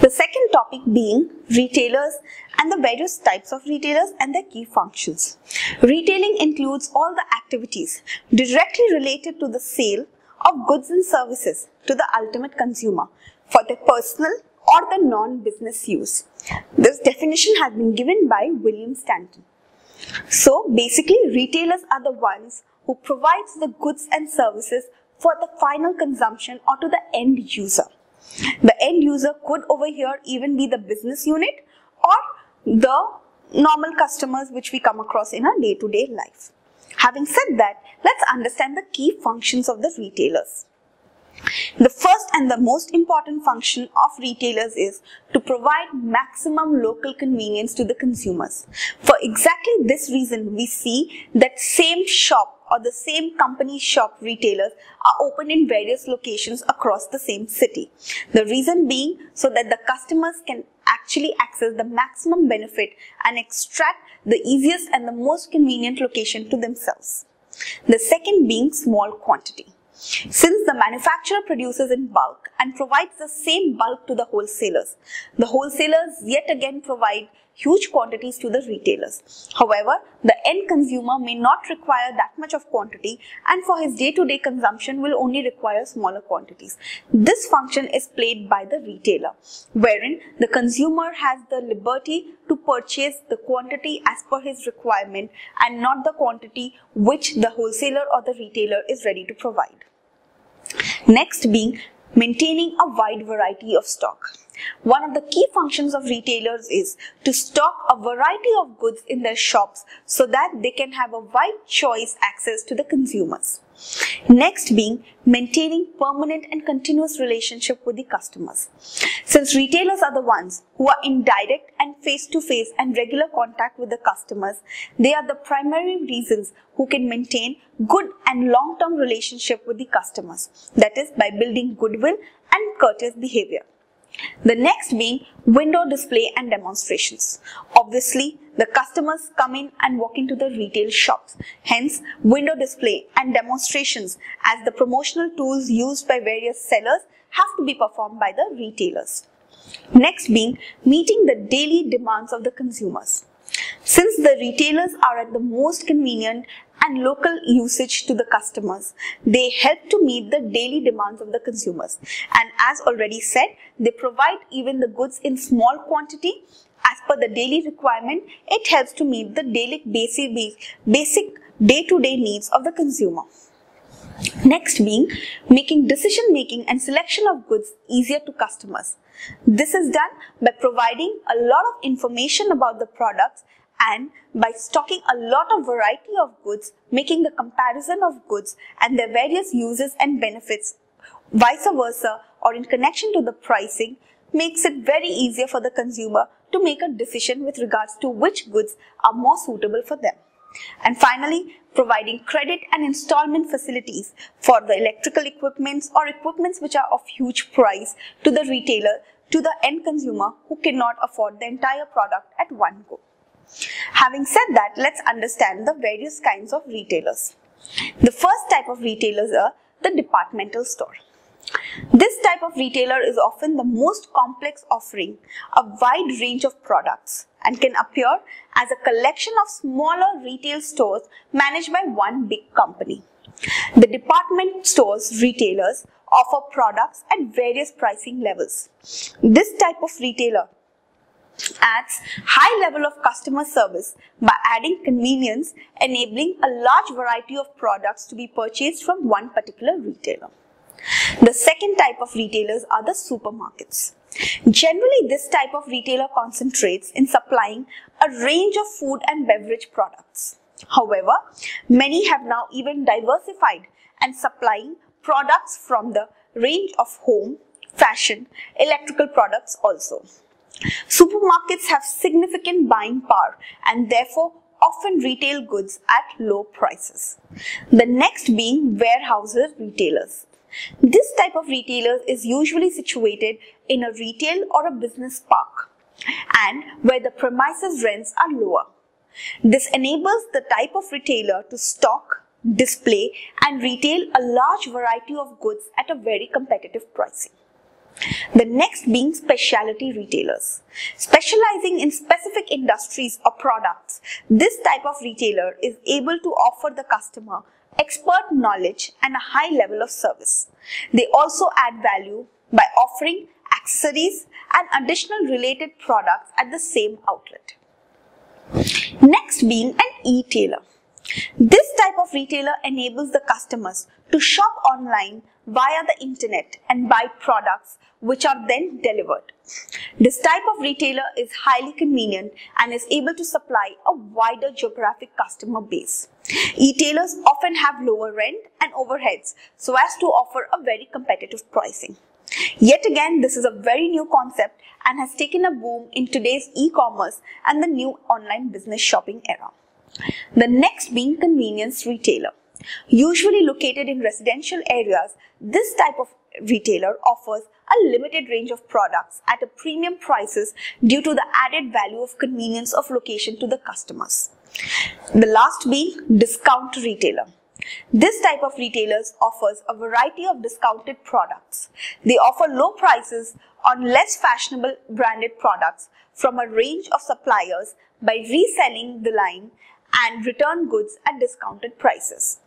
The second topic being retailers and the various types of retailers and their key functions. Retailing includes all the activities directly related to the sale of goods and services to the ultimate consumer for their personal or the non-business use. This definition has been given by William Stanton. So basically retailers are the ones who provides the goods and services for the final consumption or to the end user. The end user could over here even be the business unit or the normal customers which we come across in our day-to-day -day life. Having said that, let's understand the key functions of the retailers. The first and the most important function of retailers is to provide maximum local convenience to the consumers. For exactly this reason, we see that same shop or the same company shop retailers are open in various locations across the same city. The reason being so that the customers can actually access the maximum benefit and extract the easiest and the most convenient location to themselves. The second being small quantity. Since the manufacturer produces in bulk and provides the same bulk to the wholesalers, the wholesalers yet again provide huge quantities to the retailers. However, the end consumer may not require that much of quantity and for his day-to-day -day consumption will only require smaller quantities. This function is played by the retailer, wherein the consumer has the liberty to purchase the quantity as per his requirement and not the quantity which the wholesaler or the retailer is ready to provide. Next being maintaining a wide variety of stock. One of the key functions of retailers is to stock a variety of goods in their shops so that they can have a wide choice access to the consumers. Next being maintaining permanent and continuous relationship with the customers. Since retailers are the ones who are in direct and face-to-face -face and regular contact with the customers, they are the primary reasons who can maintain good and long-term relationship with the customers. That is by building goodwill and courteous behavior. The next being window display and demonstrations. Obviously, the customers come in and walk into the retail shops. Hence, window display and demonstrations as the promotional tools used by various sellers have to be performed by the retailers. Next being meeting the daily demands of the consumers. Since the retailers are at the most convenient and local usage to the customers. They help to meet the daily demands of the consumers. And as already said, they provide even the goods in small quantity as per the daily requirement. It helps to meet the daily basic, basic day-to-day -day needs of the consumer. Next being making decision making and selection of goods easier to customers. This is done by providing a lot of information about the products and by stocking a lot of variety of goods, making the comparison of goods and their various uses and benefits, vice versa or in connection to the pricing, makes it very easier for the consumer to make a decision with regards to which goods are more suitable for them. And finally, providing credit and installment facilities for the electrical equipments or equipments which are of huge price to the retailer to the end consumer who cannot afford the entire product at one go. Having said that, let's understand the various kinds of retailers. The first type of retailers are the departmental store. This type of retailer is often the most complex offering a wide range of products and can appear as a collection of smaller retail stores managed by one big company. The department stores retailers offer products at various pricing levels. This type of retailer adds high level of customer service by adding convenience, enabling a large variety of products to be purchased from one particular retailer. The second type of retailers are the supermarkets. Generally, this type of retailer concentrates in supplying a range of food and beverage products. However, many have now even diversified and supplying products from the range of home, fashion, electrical products also. Supermarkets have significant buying power and therefore often retail goods at low prices. The next being warehouses retailers. This type of retailer is usually situated in a retail or a business park and where the premises rents are lower. This enables the type of retailer to stock, display and retail a large variety of goods at a very competitive pricing. The next being specialty retailers. Specializing in specific industries or products, this type of retailer is able to offer the customer expert knowledge and a high level of service. They also add value by offering accessories and additional related products at the same outlet. Next being an e-tailer. This type of retailer enables the customers to shop online via the internet and buy products which are then delivered. This type of retailer is highly convenient and is able to supply a wider geographic customer base. E-tailers often have lower rent and overheads so as to offer a very competitive pricing. Yet again, this is a very new concept and has taken a boom in today's e-commerce and the new online business shopping era. The next being convenience retailer. Usually located in residential areas, this type of retailer offers a limited range of products at a premium prices due to the added value of convenience of location to the customers. The last being discount retailer. This type of retailers offers a variety of discounted products. They offer low prices on less fashionable branded products from a range of suppliers by reselling the line and return goods at discounted prices.